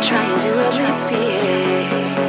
trying to let me feel.